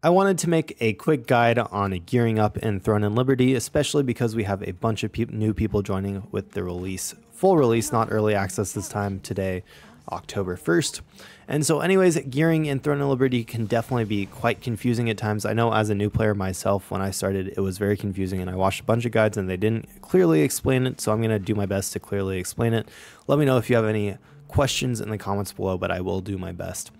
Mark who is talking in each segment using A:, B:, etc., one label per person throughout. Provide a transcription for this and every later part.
A: I wanted to make a quick guide on gearing up in Throne and Liberty, especially because we have a bunch of pe new people joining with the release, full release, not early access this time today, October 1st. And so, anyways, gearing in Throne and Liberty can definitely be quite confusing at times. I know as a new player myself, when I started, it was very confusing, and I watched a bunch of guides and they didn't clearly explain it. So, I'm going to do my best to clearly explain it. Let me know if you have any questions in the comments below, but I will do my best.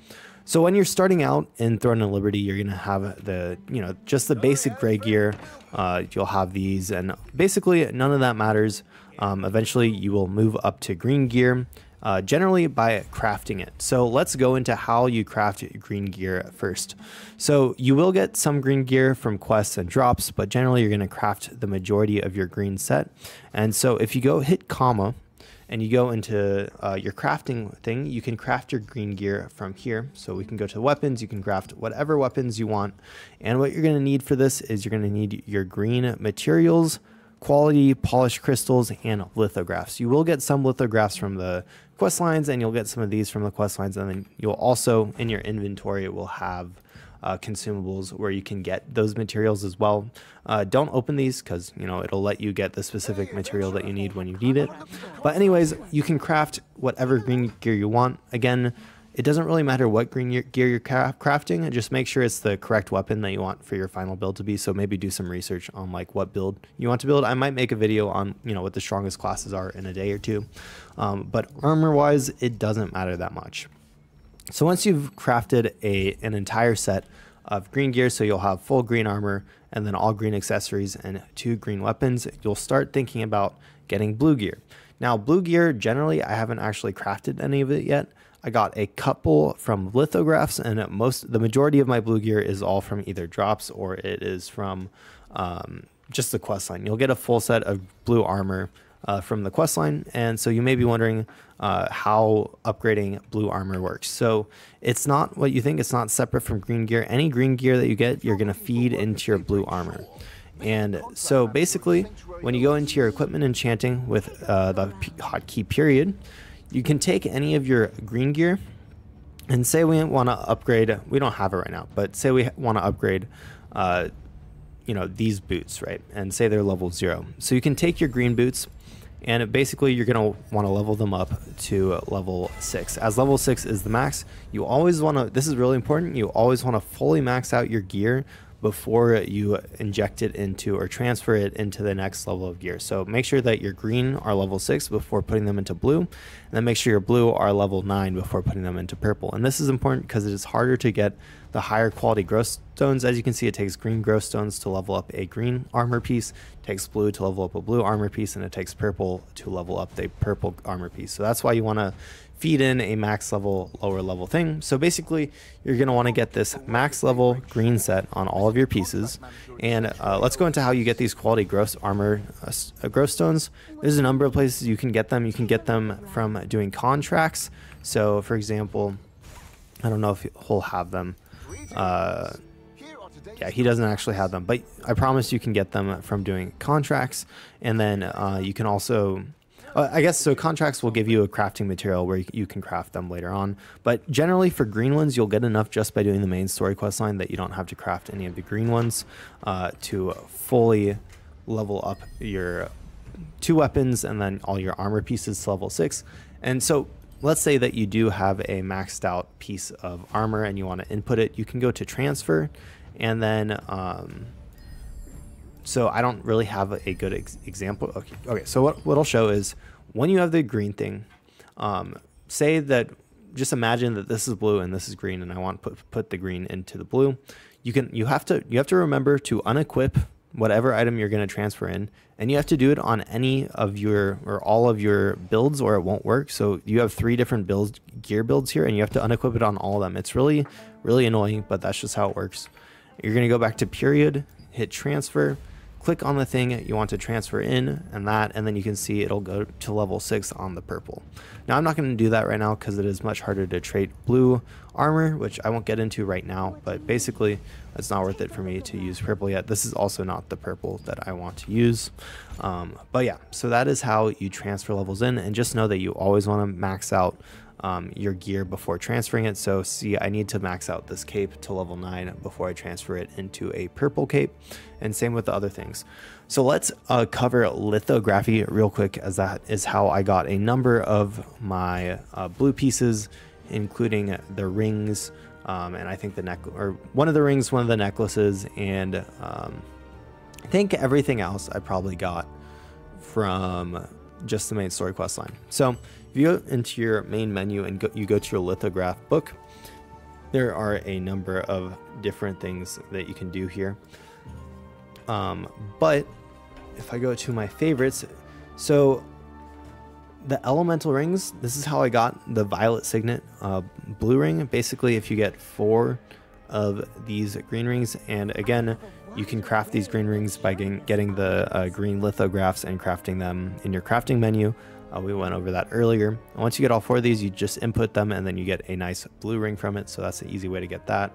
A: So when you're starting out in Throne of Liberty, you're gonna have the, you know, just the basic gray gear. Uh, you'll have these, and basically none of that matters. Um, eventually, you will move up to green gear, uh, generally by crafting it. So let's go into how you craft green gear first. So you will get some green gear from quests and drops, but generally you're gonna craft the majority of your green set. And so if you go hit comma and you go into uh, your crafting thing, you can craft your green gear from here. So we can go to weapons, you can craft whatever weapons you want. And what you're gonna need for this is you're gonna need your green materials, quality polished crystals, and lithographs. You will get some lithographs from the quest lines and you'll get some of these from the quest lines. And then you'll also, in your inventory, it will have uh, consumables where you can get those materials as well. Uh, don't open these because you know it'll let you get the specific material that you need when you need it. But anyways, you can craft whatever green gear you want. Again, it doesn't really matter what green gear you're crafting. Just make sure it's the correct weapon that you want for your final build to be. So maybe do some research on like what build you want to build. I might make a video on you know what the strongest classes are in a day or two. Um, but armor wise, it doesn't matter that much. So once you've crafted a an entire set of green gear, so you'll have full green armor and then all green accessories and two green weapons, you'll start thinking about getting blue gear. Now, blue gear, generally, I haven't actually crafted any of it yet. I got a couple from lithographs, and most the majority of my blue gear is all from either drops or it is from um, just the quest line. You'll get a full set of blue armor uh, from the quest line. And so you may be wondering uh, how upgrading blue armor works. So it's not what you think, it's not separate from green gear. Any green gear that you get, you're going to feed into your blue armor. And so basically, when you go into your equipment enchanting with uh, the hotkey period, you can take any of your green gear and say we want to upgrade, we don't have it right now, but say we want to upgrade uh, you know these boots right and say they're level zero so you can take your green boots and basically you're going to want to level them up to level 6 as level 6 is the max you always want to this is really important you always want to fully max out your gear before you inject it into or transfer it into the next level of gear. So make sure that your green are level 6 before putting them into blue, and then make sure your blue are level 9 before putting them into purple. And this is important because it is harder to get the higher quality growth stones. As you can see, it takes green growth stones to level up a green armor piece, takes blue to level up a blue armor piece, and it takes purple to level up a purple armor piece. So that's why you want to feed in a max level, lower level thing. So basically, you're going to want to get this max level green set on all of your pieces. And uh, let's go into how you get these quality growth armor uh, uh, growth stones. There's a number of places you can get them. You can get them from doing contracts. So for example, I don't know if he'll have them. Uh, yeah, he doesn't actually have them, but I promise you can get them from doing contracts. And then uh, you can also uh, I guess so. Contracts will give you a crafting material where you, can craft them later on. But generally, for green ones, you'll get enough just by doing the main story quest line that you don't have to craft any of the green ones uh, to fully level up your two weapons and then all your armor pieces to level six. And so, let's say that you do have a maxed out piece of armor and you want to input it. You can go to transfer, and then. Um, so I don't really have a good ex example. Okay, okay. So what what I'll show is when you have the green thing, um, say that just imagine that this is blue and this is green, and I want to put put the green into the blue. You can you have to you have to remember to unequip whatever item you're going to transfer in, and you have to do it on any of your or all of your builds, or it won't work. So you have three different builds gear builds here, and you have to unequip it on all of them. It's really really annoying, but that's just how it works. You're going to go back to period, hit transfer click on the thing you want to transfer in and that, and then you can see it'll go to level 6 on the purple. Now I'm not going to do that right now because it is much harder to trade blue armor, which I won't get into right now, but basically it's not worth it for me to use purple yet. This is also not the purple that I want to use. Um, but yeah, so that is how you transfer levels in, and just know that you always want to max out um, your gear before transferring it. So see, I need to max out this cape to level 9 before I transfer it into a purple cape, and same with the other things. So let's uh, cover lithography real quick, as that is how I got a number of my uh, blue pieces, including the rings, um, and I think the neck or one of the rings, one of the necklaces, and um, I think everything else I probably got from just the main story quest line. So if you go into your main menu and go, you go to your lithograph book, there are a number of different things that you can do here. Um, but if I go to my favorites, so the elemental rings, this is how I got the violet signet uh, blue ring. Basically, if you get four of these green rings, and again, you can craft these green rings by getting, getting the uh, green lithographs and crafting them in your crafting menu. Uh, we went over that earlier. And once you get all four of these, you just input them and then you get a nice blue ring from it. So that's an easy way to get that.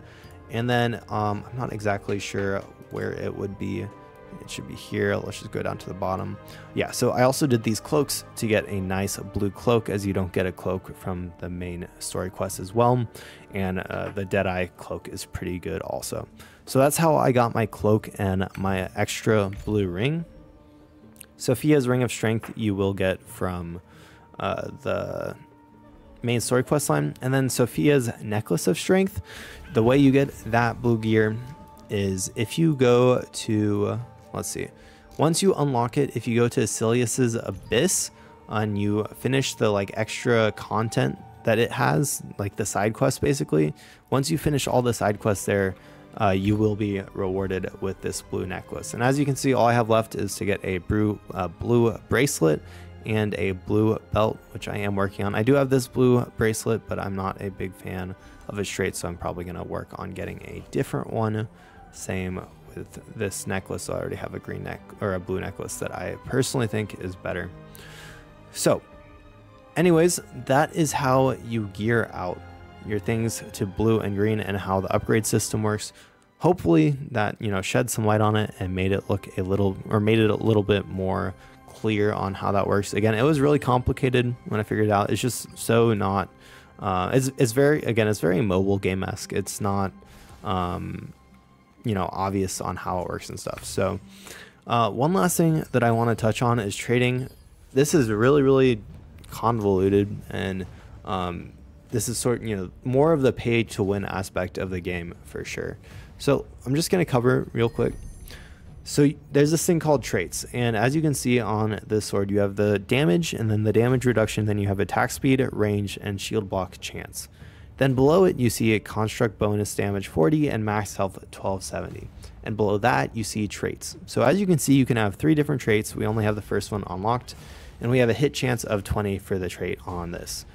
A: And then um, I'm not exactly sure where it would be. It should be here. Let's just go down to the bottom. Yeah, so I also did these cloaks to get a nice blue cloak as you don't get a cloak from the main story quest as well. And uh, the Deadeye cloak is pretty good also. So that's how I got my cloak and my extra blue ring. Sophia's Ring of Strength you will get from uh, the main story quest line. And then Sophia's Necklace of Strength, the way you get that blue gear is if you go to, let's see, once you unlock it, if you go to Syleus's Abyss and you finish the like extra content that it has, like the side quest basically, once you finish all the side quests there, uh, you will be rewarded with this blue necklace. And as you can see, all I have left is to get a blue, uh, blue bracelet and a blue belt, which I am working on. I do have this blue bracelet, but I'm not a big fan of it straight, so I'm probably going to work on getting a different one. Same with this necklace. So I already have a green neck or a blue necklace that I personally think is better. So anyways, that is how you gear out your things to blue and green and how the upgrade system works. Hopefully that, you know, shed some light on it and made it look a little or made it a little bit more clear on how that works. Again, it was really complicated when I figured it out. It's just so not uh, it's, it's very again it's very mobile game esque. It's not um, you know obvious on how it works and stuff. So uh, one last thing that I want to touch on is traiting. This is really really convoluted and um, this is sort you know more of the pay to win aspect of the game for sure. So I'm just gonna cover real quick. So there's this thing called traits, and as you can see on this sword, you have the damage and then the damage reduction, then you have attack speed, range, and shield block chance. Then below it, you see a construct bonus damage 40 and max health 1270. And below that, you see traits. So as you can see, you can have three different traits. We only have the first one unlocked, and we have a hit chance of 20 for the trait on this.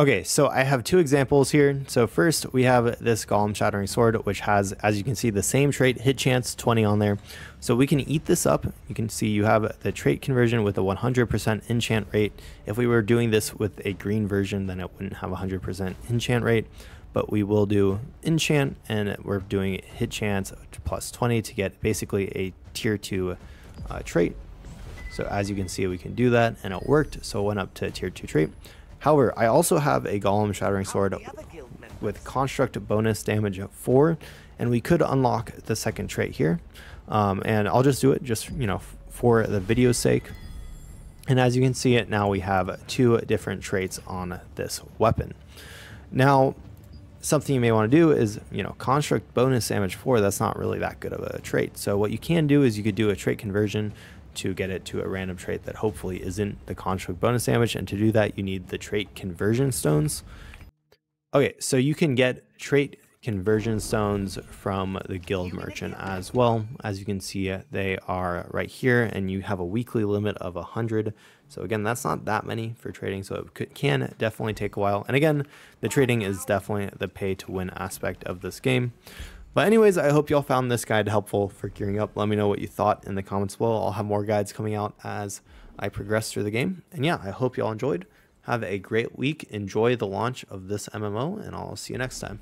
A: Okay, so I have two examples here. So first we have this Golem Shattering Sword, which has, as you can see, the same trait, hit chance 20 on there. So we can eat this up. You can see you have the trait conversion with a 100% enchant rate. If we were doing this with a green version, then it wouldn't have 100% enchant rate. But we will do enchant, and we're doing hit chance plus 20 to get basically a tier 2 uh, trait. So as you can see, we can do that, and it worked. So it went up to tier 2 trait. However, I also have a Golem Shattering Sword with Construct bonus damage of 4, and we could unlock the second trait here. Um, and I'll just do it just, you know, for the video's sake. And as you can see it now, we have two different traits on this weapon. Now, something you may want to do is, you know, construct bonus damage 4, that's not really that good of a trait. So what you can do is you could do a trait conversion to get it to a random trait that hopefully isn't the construct bonus damage. And to do that, you need the trait conversion stones. Okay, so you can get trait conversion stones from the guild merchant as well. As you can see, they are right here and you have a weekly limit of 100. So again, that's not that many for traiting, so it could, can definitely take a while. And again, the traiting is definitely the pay to win aspect of this game. But anyways, I hope y'all found this guide helpful for gearing up. Let me know what you thought in the comments below. I'll have more guides coming out as I progress through the game. And yeah, I hope y'all enjoyed. Have a great week. Enjoy the launch of this MMO, and I'll see you next time.